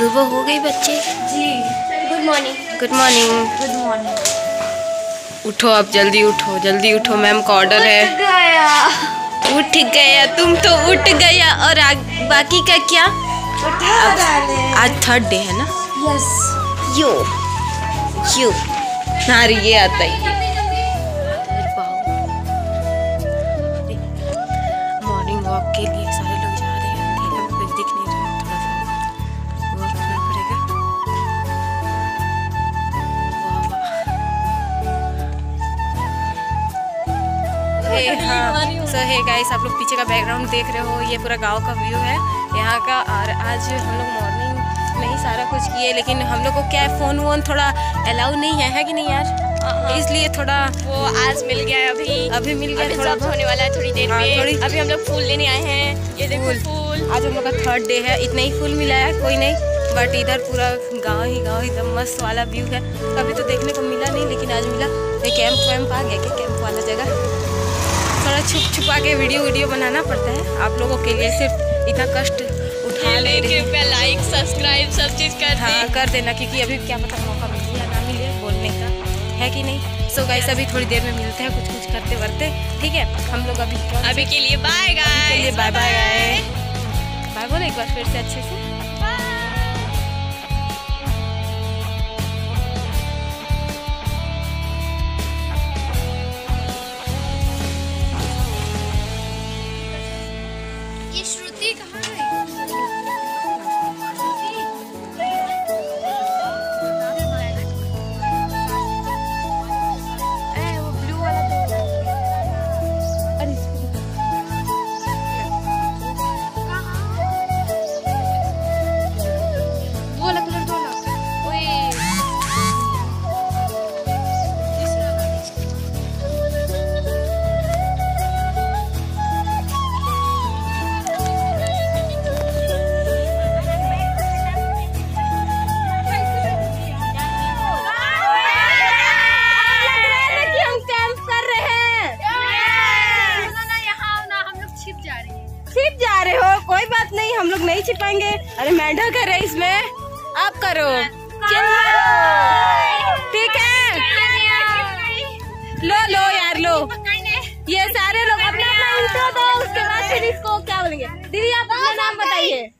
सुबह हो गई बच्चे। जी good morning good morning good morning उठो अब जल्दी उठो जल्दी उठो मैम का ऑर्डर है? गया। उठ गया तुम तो उठ गया। और आ, बाकी का क्या? उठा डाले। आज थर्ड डे है ना? यस यो यो नारी ये आता ही। मॉर्निंग सो हे गाइस आप लोग पीछे का बैकग्राउंड देख रहे हो ये पूरा गाँव का व्यू है। यहाँ का और आज हम लोग मॉर्निंग में ही सारा कुछ किए लेकिन हम लोग को क्या फ़ोन वोन थोड़ा अलाउ नहीं है है कि नहीं यार? इसलिए थोड़ा वो आज मिल गया है अभी। अभी मिल गया थोड़ा होने वाला है थोड़ी देर हाँ, में। थोड़ी- अभी हम लोग फूल लेने आए हैं। ये देखो फूल। फूल। आज हम लोग का थर्ड डे है इतना ही फूल मिला है कोई नहीं। बट इधर पूरा गाँव ही गाँव एकदम मस्त वाला व्यू है। कभी तो देखने को मिला नहीं लेकिन आज मिला। कैंप वैम्प आ गया क्या? कैंप वाला जगह। थोड़ा छुप छुपा के वीडियो वीडियो बनाना पड़ता है। आप लोगों के लिए सिर्फ़ इतना कष्ट उठा ले रहे हैं। कृपया लाइक सब्सक्राइब सब चीज़ कर हाँ कर देना क्योंकि अभी क्या पता मौका मिले या ना मिले बोलने का। है कि नहीं? सो गाइस अभी थोड़ी देर में मिलते हैं कुछ कुछ करते वरते। ठीक है? हम लोग अभी अभी के लिए bye guys bye bye bye बोलो एक बार फिर से अच्छे से। नहीं छिपाएँगे। अरे मेंढक है रहे इसमें। आप करो। चलो। ठीक है। लो लो यार लो। ये सारे लोग अपना अपना इंट्रो दो उसके बाद फिर इसको क्या बोलेंगे? दीदी आप अपना नाम बताइए।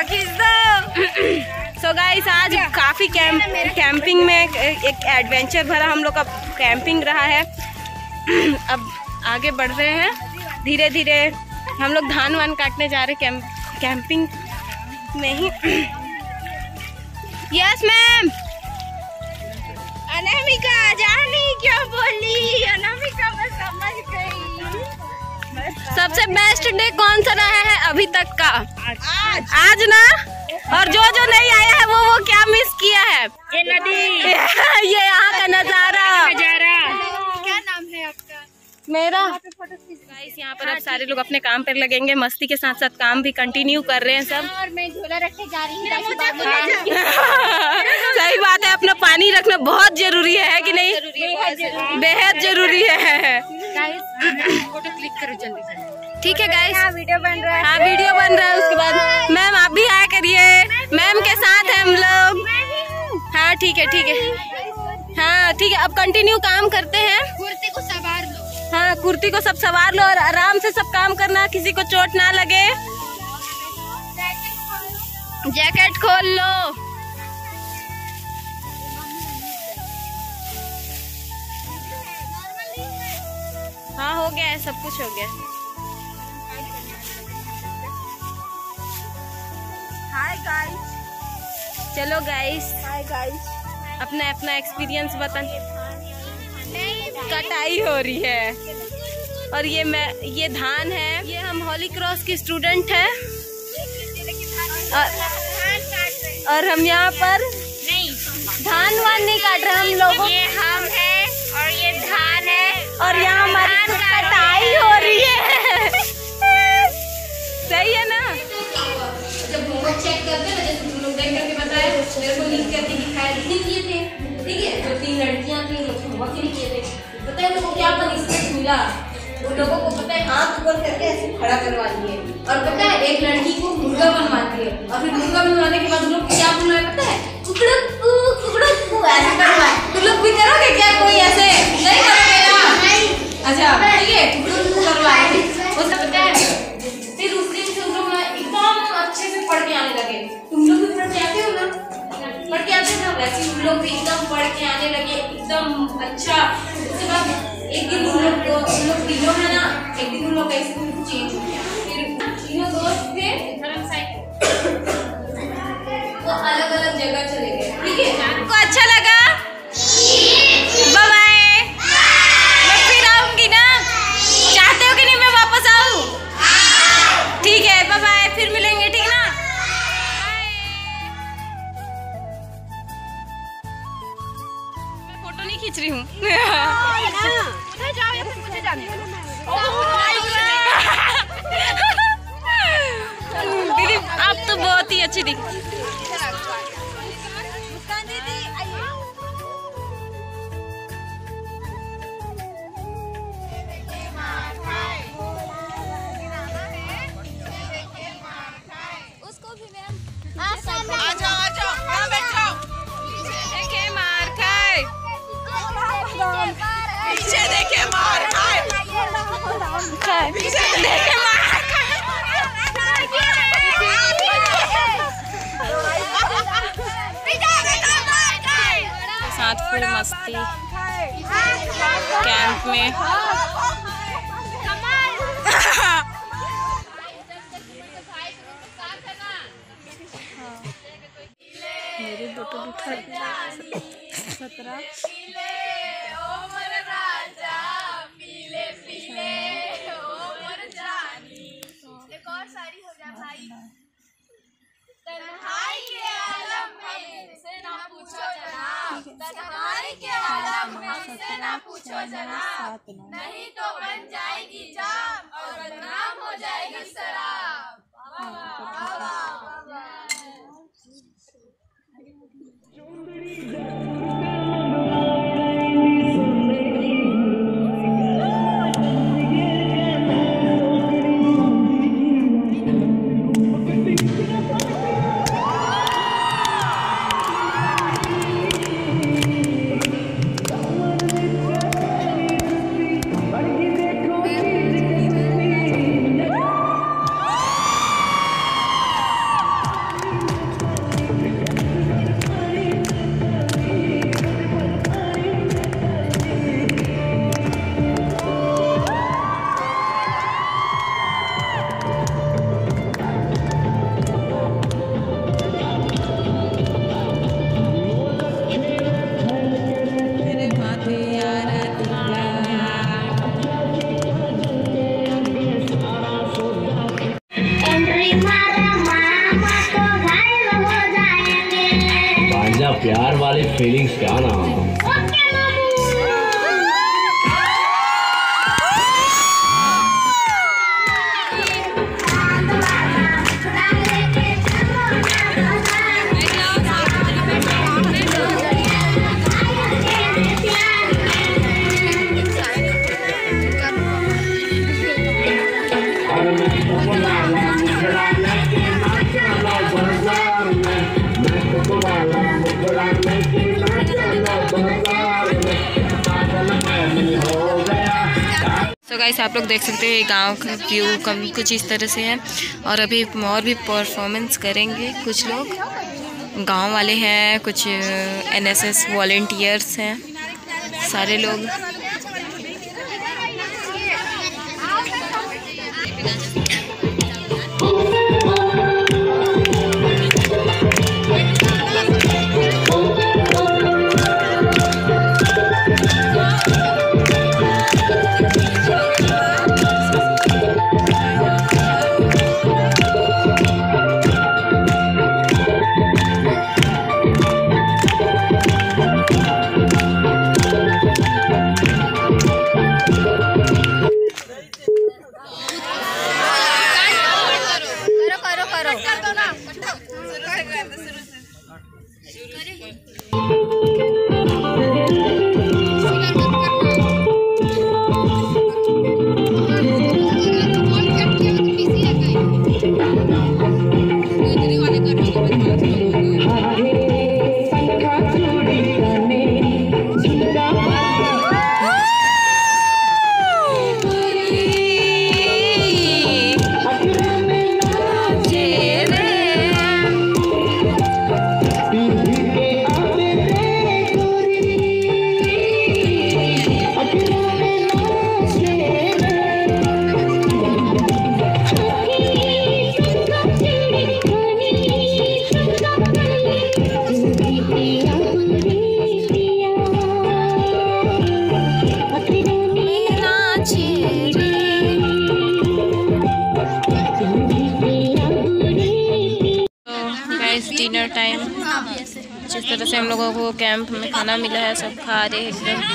फ़ोटो खींच दो सो गाइस आज काफ़ी कैंप कैंपिंग में एक एडवेंचर भरा हम लोग का कैंपिंग रहा है। अब आगे बढ़ रहे हैं। धीरे धीरे हम लोग धान वान काटने जा रहे कैंप कैंपिंग में ही। यस मैम अनामिका, जानी क्या अभी तक का। आज। आज ना? और जो जो नहीं आया है वो वो क्या मिस किया है? ये नदी। ये यहाँ का नज़ारा। नज़ारा। क्या नाम है आपका? मेरा? गाइस यहाँ पर अब सारे लोग अपने काम पर लगेंगे मस्ती के साथ साथ काम भी कंटिन्यू कर रहे हैं सब। और मैं झोला रखे जा रही हूँ सही बात है अपना पानी रखना बहुत ज़रूरी है, है कि नहीं? बेहद ज़रूरी है। फ़ोटो क्लिक करो जल्दी जल्दी ठीक है गाइस वीडियो बन रहा हाँ। वीडियो बन रहा है उसके बाद मैम आप भी आया करिए। मैम के साथ है हम लोग। हाँ ठीक है ठीक है। हाँ ठीक है अब कंटिन्यू काम करते हैं। कुर्ती को सवार लो। हाँ कुर्ती को सब सवार लो और आराम से सब काम करना किसी को चोट ना लगे। जैकेट खोल लो। हाँ हो गया है सब कुछ हो गया। हाय गाइस चलो गाइस हाय गाइस अपना अपना एक्सपीरियंस बता। कटाई हो रही है। और ये मैं ये धान है। ये हम होली क्रॉस की स्टूडेंट है। और, और हम यहाँ पर धान वान नहीं काट रहे हम लोगों ये हम है और ये धान है। और यहाँ हमारी कटाई हो रही है। सही है ना? लोग चेक करते ना जैसे तुम लोग देख करके बताए मेरे को लिख करके दिखाया लिख किए थे। ठीक है जो तीन लड़कियाँ थी लोग होमवर्क नहीं किए थे। पता है उनको क्या पनिशमेंट मिला? उन लोगों को पता है हाथ ऊपर करके ऐसे खड़ा करवा दिए और पता है एक लड़की को मुर्गा बनवा दिए। और फिर मुर्गा बनवाने के बाद लोग क्या बोला पता है? कुकड़ू कुकड़ू करवाए तुम लोग भी करोगे क्या कोई ऐसे? नहीं करोगे ना? अच्छा ठीक है कुकड़ू करवाए तुम लोग भी पढ़ के आते हो ना? पढ़ के आते ना? वैसे तुम लोग भी एकदम पढ़ के आने लगे, एकदम अच्छा। उसके बाद एक दिन उन लोग को उन लोग तीनों है ना? एक दिन उन लोग कुछ चेंज हो गया। फिर तीनों दोस्त थे अच्छी दिख साथ मस्ती कैंप में। मेरी बोतल उठा सत्रह एक और साड़ी हो। गया भाई ना पूछो जनाब नहीं तो बन जाएगी जाम और बदनाम हो जाएगी शराब। वाह, गाइस आप लोग देख सकते हैं गाँव का व्यू कम कुछ इस तरह से है। और अभी और भी परफॉर्मेंस करेंगे कुछ लोग। गाँव वाले हैं, कुछ एनएसएस वॉलेंटियर्स हैं, सारे लोग। लोगों को कैंप में खाना मिला है सब खा रहे हैं